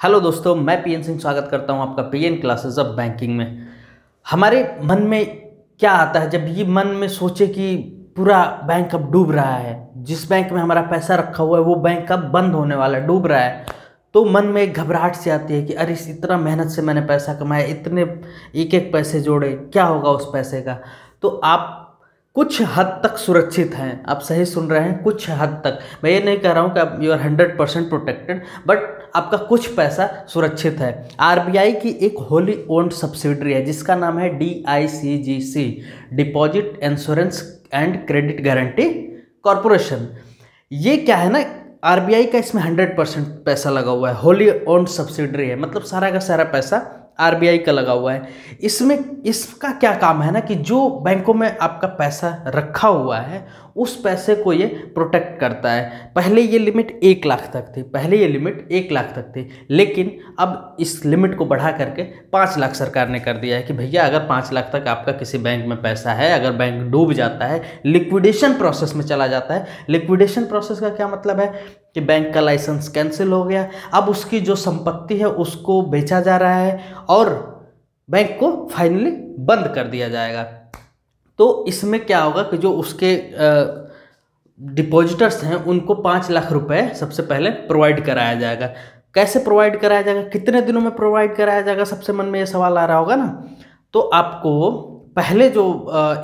Hello दोस्तों, मैं PN Singh स्वागत करता हूँ आपका पीएन क्लासेस ऑफ़ बैंकिंग में। हमारे मन में क्या आता है जब ये मन में सोचे कि पूरा बैंक अब डूब रहा है, जिस बैंक में हमारा पैसा रखा हुआ है, वो बैंक अब बंद होने वाला है डूब रहा है तो मन में एक घबराहट सी आती है कि अरे इतना मेहनत से मैंने पैसा कमाया, इतने एक एक पैसे जोड़े, क्या होगा उस पैसे का? तो आप कुछ हद तक सुरक्षित हैं, आप सही सुन रहे हैं कुछ हद तक। मैं ये नहीं कह रहा हूँ कि आप you are hundred percent protected but आपका कुछ पैसा सुरक्षित है। आरबीआई की एक होली ओन्ड सब्सिडरी है, जिसका नाम है D I C G C deposit insurance and credit guarantee corporation ये क्या है ना, आरबीआई का इसमें हंड्रेड परसेंट पैसा लगा हुआ है, होली ओन्ड सब्सिडरी है मतलब सारा का सारा पैसा आरबीआई का लगा हुआ है। इसमें, इसका क्या काम है ना कि जो बैंकों में आपका पैसा रखा हुआ है, उस पैसे को ये प्रोटेक्ट करता है। पहले ये लिमिट एक लाख तक थी, पहले ये लिमिट एक लाख तक थी। लेकिन अब इस लिमिट को बढ़ा करके पाँच लाख सरकार ने कर दिया है कि भैया, अगर पाँच लाख तक आपका किसी बैंक में पैसा है, अगर बैंक डूब जाता है लिक्विडेशन प्रोसेस में चला जाता है। लिक्विडेशन प्रोसेस का क्या मतलब है? कि बैंक का लाइसेंस कैंसिल हो गया। अब उसकी जो संपत्ति है, उसको बेचा जा रहा है और बैंक को फाइनली बंद कर दिया जाएगा। तो इसमें क्या होगा कि जो उसके डिपॉजिटर्स हैं, उनको पाँच लाख रुपए सबसे पहले प्रोवाइड कराया जाएगा। कैसे प्रोवाइड कराया जाएगा? कितने दिनों में प्रोवाइड कराया जाएगा? सबसे मन में ये सवाल आ रहा होगा ना। तो आपको पहले जो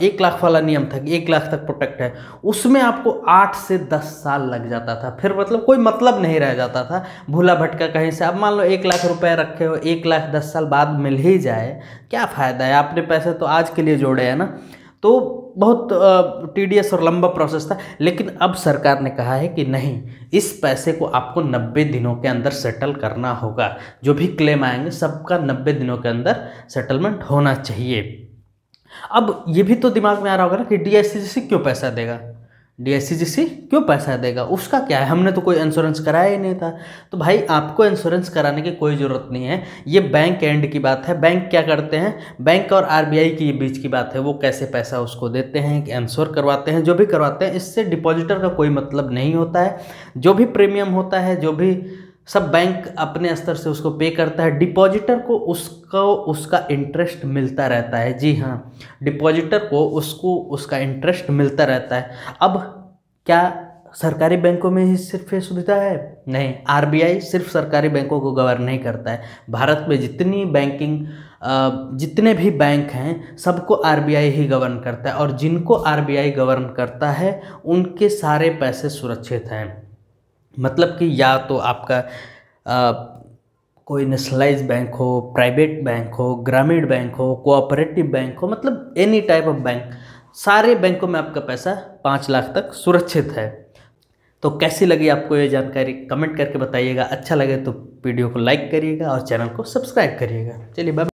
एक लाख वाला नियम था कि एक लाख तक प्रोटेक्ट है, उसमें आपको आठ से दस साल लग जाता था। फिर मतलब कोई मतलब नहीं रह जाता था। भूला भटका कहीं से, अब मान लो एक लाख रुपए रखे हो, एक लाख दस साल बाद मिल ही जाए, क्या फ़ायदा है? आपने पैसे तो आज के लिए जोड़े हैं ना। तो बहुत टी और लंबा प्रोसेस था, लेकिन अब सरकार ने कहा है कि नहीं, इस पैसे को आपको 90 दिनों के अंदर सेटल करना होगा। जो भी क्लेम आएँगे, सबका 90 दिनों के अंदर सेटलमेंट होना चाहिए। अब ये भी तो दिमाग में आ रहा होगा ना कि डी क्यों पैसा देगा? डी क्यों पैसा देगा? उसका क्या है? हमने तो कोई इंश्योरेंस कराया ही नहीं था। तो भाई, आपको इंश्योरेंस कराने की कोई ज़रूरत नहीं है। ये बैंक एंड की बात है। बैंक क्या करते हैं? बैंक और आरबीआई की बीच की बात है। वो कैसे पैसा उसको देते हैं इंश्योर करवाते हैं, जो भी करवाते हैं, इससे डिपॉजिटर का कोई मतलब नहीं होता है। जो भी प्रीमियम होता है, जो भी सब बैंक अपने स्तर से उसको पे करता है। डिपॉजिटर को उसको, उसका इंटरेस्ट मिलता रहता है। जी हाँ डिपॉजिटर को उसको, उसका इंटरेस्ट मिलता रहता है। अब क्या सरकारी बैंकों में ही सिर्फ़ ये सुविधा है? नहीं आरबीआई सिर्फ़ सरकारी बैंकों को गवर्न नहीं करता है। भारत में जितनी बैंकिंग जितने भी बैंक हैं, सबको आरबीआई ही गवर्न करता है। और जिनको आरबीआई गवर्न करता है, उनके सारे पैसे सुरक्षित हैं। मतलब कि या तो आपका आ, कोई नेशनलाइज बैंक हो प्राइवेट बैंक हो ग्रामीण बैंक हो कोऑपरेटिव बैंक हो मतलब एनी टाइप ऑफ़ बैंक सारे बैंकों में आपका पैसा पाँच लाख तक सुरक्षित है। तो कैसी लगी आपको ये जानकारी? कमेंट करके बताइएगा। अच्छा लगे तो वीडियो को लाइक करिएगा और चैनल को सब्सक्राइब करिएगा। चलिए बाय